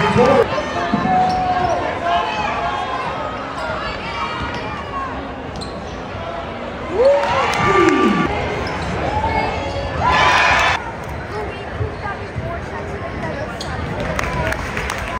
Victoria.